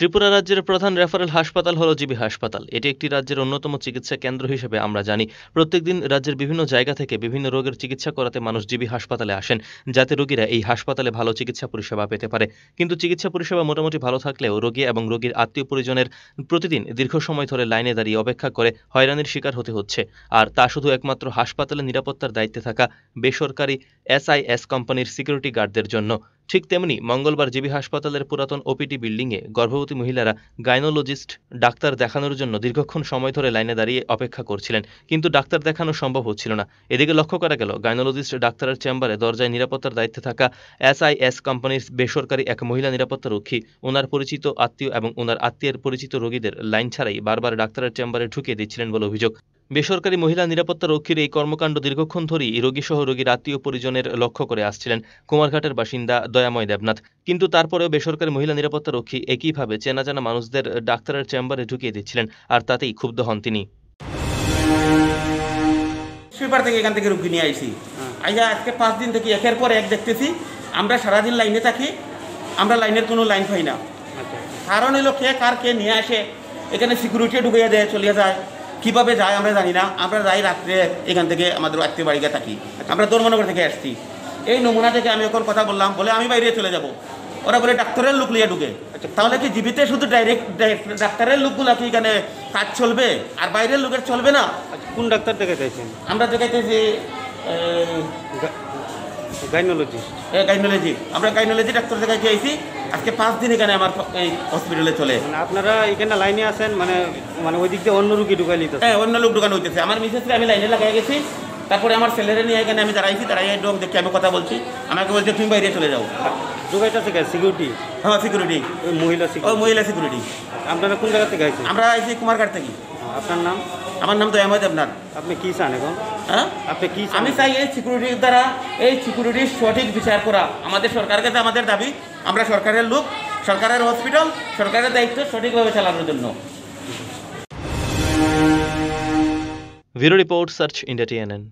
ত্রিপুরা রাজ্যের প্রধান রেফারেল হাসপাতাল হল জিবি হাসপাতাল। এটি একটি রাজ্যের অন্যতম চিকিৎসা কেন্দ্র হিসেবে আমরা জানি। প্রত্যেকদিন রাজ্যের বিভিন্ন জায়গা থেকে বিভিন্ন রোগের চিকিৎসা করাতে মানুষ জিবি হাসপাতালে আসেন। যাতে রোগীরা এই হাসপাতালে ভালো চিকিৎসা পরিষেবা পেতে পারে। কিন্তু চিকিৎসা পরিষেবা মোটামুটি ভালো থাকলেও রোগী এবং রোগীর আত্মীয় পরিজনের প্রতিদিন দীর্ঘ সময় ধরে লাইনে দাঁড়িয়ে অপেক্ষা করে হয়রানির শিকার হতে হচ্ছে। আর তা শুধু একমাত্র হাসপাতালের নিরাপত্তার দায়িত্বে থাকা বেসরকারি এসআইএস কোম্পানির সিকিউরিটি গার্ডদের জন্য। ঠিক তেমনি মঙ্গলবার জিবি হাসপাতালের পুরাতন ওপিডি বিল্ডিংয়ে গর্ভবতী মহিলারা গাইনোলজিস্ট ডাক্তার দেখানোর জন্য দীর্ঘক্ষণ সময় ধরে লাইনে দাঁড়িয়ে অপেক্ষা করছিলেন। কিন্তু ডাক্তার দেখানো সম্ভব হচ্ছিল না। এদিকে লক্ষ্য করা গেল, গাইনোলজিস্ট ডাক্তারের চেম্বারে দরজায় নিরাপত্তার দায়িত্বে থাকা এসআইএস কোম্পানির বেসরকারি এক মহিলা নিরাপত্তা রক্ষী ওনার পরিচিত আত্মীয় এবং ওনার আত্মীয়ের পরিচিত রোগীদের লাইন ছাড়াই বারবার ডাক্তারের চেম্বারে ঢুকিয়ে দিচ্ছিলেন বলে অভিযোগ। বেসরকারি মহিলা নিরাপত্তা রক্ষীর এই কর্মকাণ্ড দীর্ঘক্ষণ ধরেই রোগীসহ রোগীর আত্মীয় পরিজনের লক্ষ্য করে আসছিলেন কুমারঘাটের বাসিন্দা দয়াময় দেবনাথ। কিন্তু তারপরেও বেসরকারি মহিলা নিরাপত্তা রক্ষী একইভাবে চেনা জানা মানুষদের ডাক্তারের চেম্বারে ঢুকিয়ে দিচ্ছিলেন আর তাতেই ক্ষুব্ধ হন তিনি। সুইপার থেকে এখান থেকে রুগী নিয়ে আইছি। আইয়া আজকে পাঁচ দিন থেকে একের পর এক দেখতেছি আমরা সারাদিন লাইনে থাকি আমরা লাইনের কোনো লাইন পাই না। কারণ হলো কে কার কে নিয়ে আসে এখানে সিকিউরিটি ঢুকিয়ে দেয় চলে যায়। কীভাবে যায় আমরা জানি না আমরা যাই রাত্রে এখান থেকে আমাদের আত্মীয় বাড়িতে থাকি আমরা ধর্মনগর থেকে আসছি এই নমুনা থেকে আমি এখন কথা বললাম বলে আমি বাইরে চলে যাব ওরা বলে ডাক্তারের লোক লিয়ে ঢুকে তাহলে কি জীবিতে শুধু ডাইরেক্ট ডাক্তারের লোকগুলা কি এখানে কাজ চলবে আর বাইরের লোকের চলবে না আচ্ছা কোন ডাক্তার দেখাইতেছেন আমরা দেখাইতেছি গাইনোলজিস্ট গাইনোলজি আমরা গাইনোলজি ডাক্তার দেখাইতে আইছি আজকে পাঁচ দিন এখানে আমার এই হসপিটালে চলে। মানে আপনারা এখানে লাইনে আছেন মানে মানে ওই দিক দিয়ে অন্য রুগী ঢুকাই নিতে হ্যাঁ অন্য লোক দোকান হইতেছে। আমার মিসেসকে আমি লাইনে লাগাই গেছি। তারপরে আমার ছেলেরা নিয়ে এখানে আমি দাঁড়াইছি দাঁড়াই ডোক দেখে আমি কথা বলছি। আমাকে বলছে তুমি বাইরে চলে যাও। ঢুকাইতেছে কে? সিকিউরিটি হ্যাঁ সিকিউরিটি ওই মহিলা ও সিকিউরিটি মহিলা সিকিউরিটি আপনারা কোন জায়গা থেকে আইছেন? আমরা আইছি কুমারঘাট থেকে। আপনার নাম? আমার নাম তো আহমদ আপনার আপনি কি চান এখন? হ্যাঁ? আপনি কি আমি চাই এই সিকিউরিটির দ্বারা এই সিকিউরিটির সঠিক বিচার করা। আমাদের সরকারকে কাছে আমাদের দাবি। আমরা সরকারের লোক সরকারের হসপিটাল সরকারের দায়িত্ব সঠিকভাবে চালানোর জন্য। Bureau report search India TNN